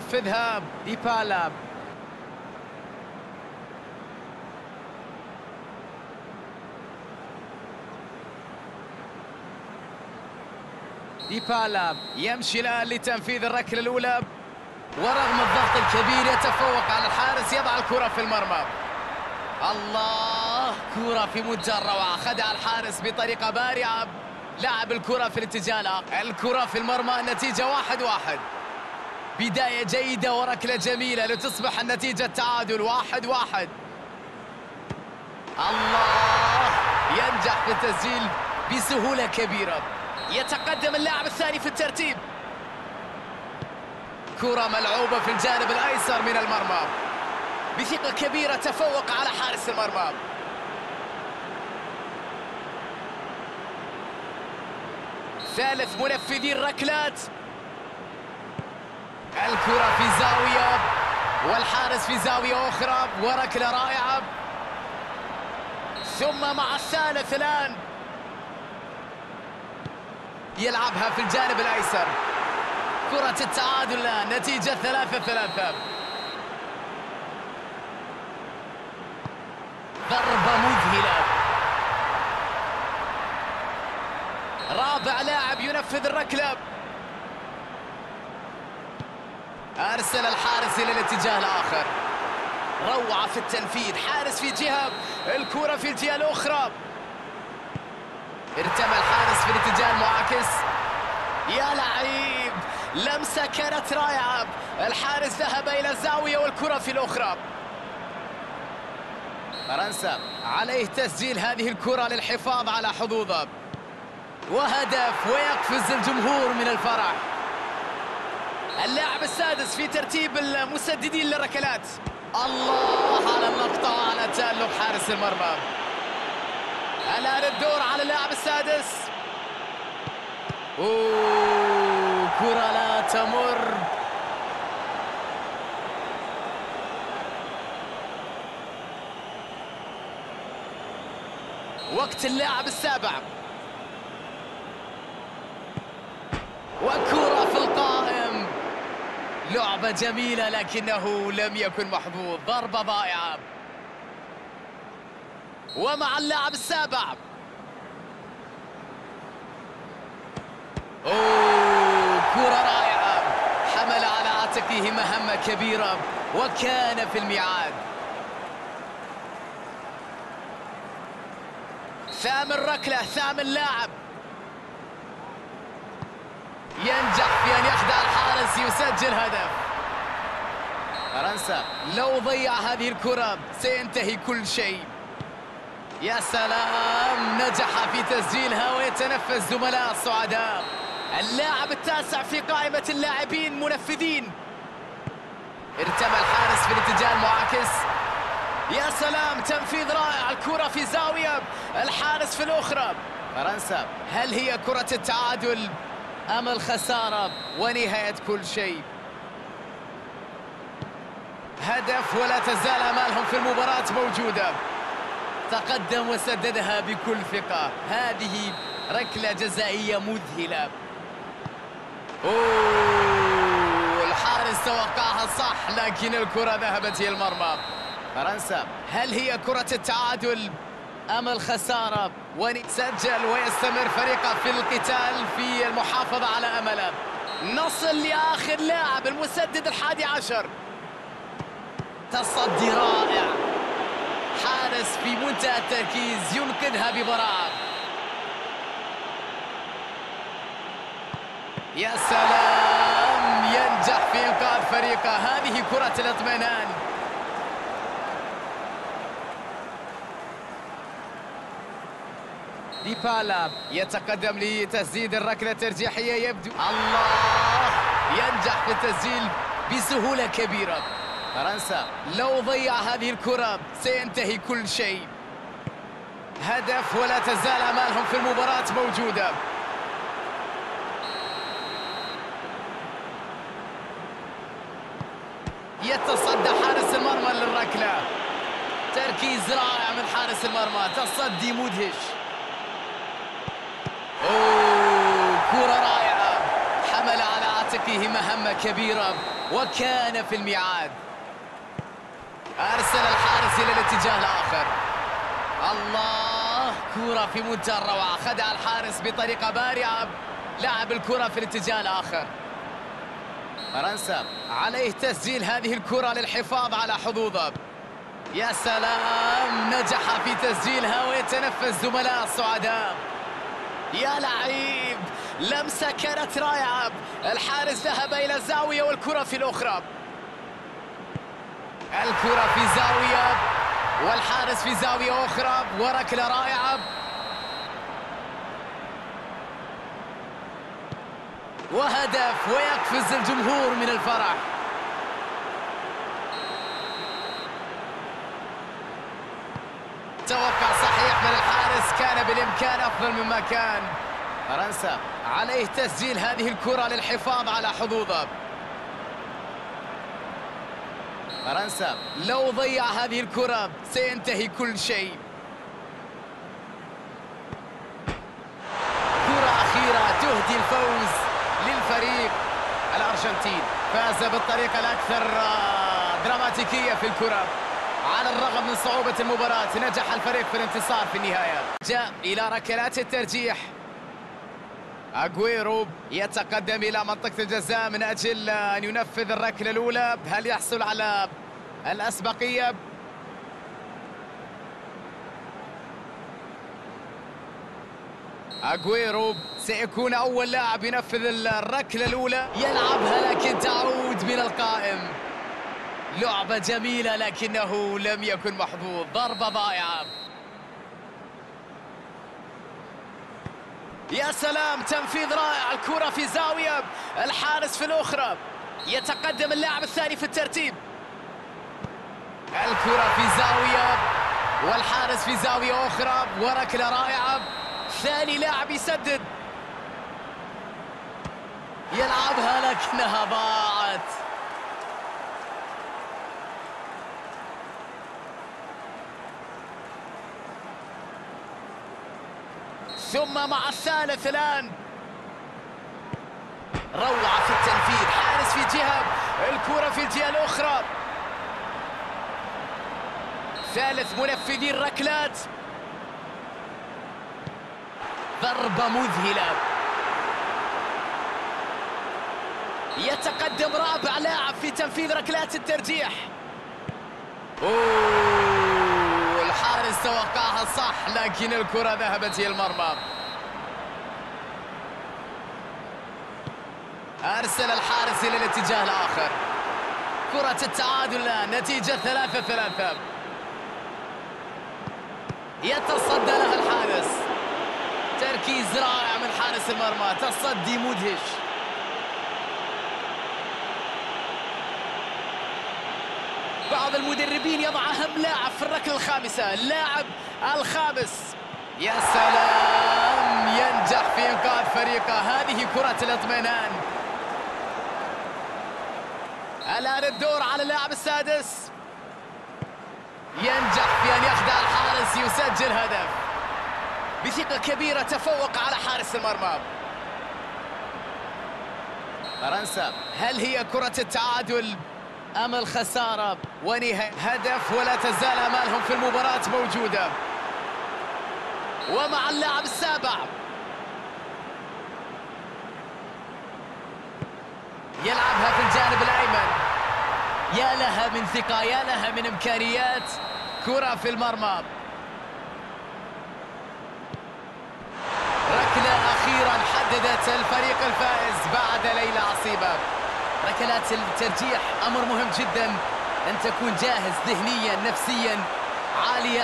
ينفذها ديبالا ديبالا يمشي الآن لتنفيذ الركلة الأولى. ورغم الضغط الكبير يتفوق على الحارس يضع الكرة في المرمى. الله كرة في منتهى الروعة. خدع الحارس بطريقة بارعة. لعب الكرة في الاتجاه الكرة في المرمى النتيجة واحد واحد. بداية جيدة وركلة جميلة لتصبح النتيجة تعادل واحد واحد. الله! ينجح في التسجيل بسهولة كبيرة. يتقدم اللاعب الثاني في الترتيب. كرة ملعوبة في الجانب الأيسر من المرمى. بثقة كبيرة تفوق على حارس المرمى. ثالث منفذي الركلات الكرة في زاوية والحارس في زاوية أخرى وركلة رائعة ثم مع الثالث الآن يلعبها في الجانب الأيسر. كرة التعادل الآن نتيجة ثلاثة ثلاثة ضربة مذهلة رابع لاعب ينفذ الركلة أرسل الحارس إلى الاتجاه الآخر. روعة في التنفيذ حارس في جهة الكرة في الجهة الأخرى. ارتمى الحارس في الاتجاه المعاكس. يا لعيب لمسة كانت رائعة. الحارس ذهب إلى الزاوية والكرة في الأخرى. فرنسا عليه تسجيل هذه الكرة للحفاظ على حظوظه. وهدف ويقفز الجمهور من الفرح. اللاعب السادس في ترتيب المسددين للركلات. الله على اللقطة وعلى تألق حارس المرمى. الآن الدور على اللاعب السادس. أوه كرة لا تمر. وقت اللاعب السابع. وكرة لعبة جميلة لكنه لم يكن محظوظ. ضربة ضائعة ومع اللاعب السابع. كرة رائعة. حمل على عاتقه مهمة كبيرة وكان في الميعاد. ثامن ركلة ثامن لاعب. الحارس يسجل هدف. فرنسا لو ضيع هذه الكرة سينتهي كل شيء. يا سلام نجح في تسجيلها ويتنفس زملاء السعداء. اللاعب التاسع في قائمة اللاعبين منفذين. ارتمى الحارس في الاتجاه المعاكس. يا سلام تنفيذ رائع الكرة في زاوية. الحارس في الأخرى. فرنسا هل هي كرة التعادل؟ أم الخسارة ونهاية كل شيء؟ هدف ولا تزال أمالهم في المباراة موجودة. تقدم وسددها بكل ثقة. هذه ركلة جزائية مذهلة. أوه الحارس توقعها صح لكن الكرة ذهبت إلى المرمى. فرنسا هل هي كرة التعادل؟ أم الخسارة وسجل ويستمر فريقه في القتال في المحافظة على أمله. نصل لآخر لاعب المسدد الحادي عشر. تصدي رائع. حارس في منتهى التركيز ينقذها ببراعة. يا سلام ينجح في إنقاذ فريقه. هذه كرة الإطمئنان. ديبالا يتقدم لتسديد الركلة الترجيحية يبدو الله ينجح في التسجيل بسهولة كبيرة. فرنسا لو ضيع هذه الكرة سينتهي كل شيء. هدف ولا تزال أمالهم في المباراة موجودة. يتصدى حارس المرمى للركلة. تركيز رائع من حارس المرمى تصدي مدهش. مهام مهمة كبيرة وكان في الميعاد. أرسل الحارس إلى الاتجاه الآخر. الله كرة في منتهى الروعة. خدع الحارس بطريقة بارعة. لعب الكرة في الاتجاه الآخر. فرنسا عليه تسجيل هذه الكرة للحفاظ على حظوظه يا سلام نجح في تسجيلها ويتنفس زملاء السعداء. يا لعيب لمسة كانت رائعة. الحارس ذهب إلى الزاوية والكرة في الأخرى. الكرة في زاوية والحارس في زاوية أخرى. وركلة رائعة. وهدف ويقفز الجمهور من الفرح. توقع صحيح من الحارس كان بالإمكان أفضل مما كان. فرنسا عليه تسجيل هذه الكرة للحفاظ على حظوظه فرنسا لو ضيع هذه الكرة سينتهي كل شيء. كرة أخيرة تهدي الفوز للفريق الأرجنتين. فاز بالطريقة الأكثر دراماتيكية في الكرة. على الرغم من صعوبة المباراة نجح الفريق في الانتصار في النهاية. جاء إلى ركلات الترجيح. أغويرو يتقدم إلى منطقة الجزاء من أجل أن ينفذ الركلة الأولى. هل يحصل على الأسبقية؟ أغويرو سيكون أول لاعب ينفذ الركلة الأولى. يلعبها لكن تعود من القائم. لعبة جميلة لكنه لم يكن محظوظ. ضربة ضائعة. يا سلام تنفيذ رائع. الكرة في زاوية. الحارس في الأخرى. يتقدم اللاعب الثاني في الترتيب. الكرة في زاوية. والحارس في زاوية أخرى. وركلة رائعة. ثاني لاعب يسدد. يلعبها لكنها ضاعت ثم مع الثالث الآن. روعة في التنفيذ حارس في جهة الكرة في الجهة الأخرى. ثالث منفذي الركلات. ضربة مذهلة. يتقدم رابع لاعب في تنفيذ ركلات الترجيح. أوه. توقعها صح لكن الكرة ذهبت إلى المرمى. أرسل الحارس إلى الاتجاه الآخر. كرة التعادل الآن نتيجة ثلاثة ثلاثة. يتصدى لها الحارس. تركيز رائع من حارس المرمى تصدي مدهش. بعض المدربين يضع أهم لاعب في الركلة الخامسة. اللاعب الخامس. يا سلام ينجح في إنقاذ فريقه. هذه كرة الاطمئنان. الآن الدور على اللاعب السادس. ينجح في أن يخدع الحارس يسجل هدف. بثقة كبيرة تفوق على حارس المرمى. فرنسا هل هي كرة التعادل؟ أم الخسارة ونهاية هدف ولا تزال أمالهم في المباراة موجودة. ومع اللاعب السابع. يلعبها في الجانب الأيمن. يا لها من ثقة يا لها من إمكانيات. كرة في المرمى. ركلة أخيرا حددت الفريق الفائز بعد ليلة عصيبة. ركلات الترجيح أمر مهم جدا أن تكون جاهز ذهنيا نفسيا عالية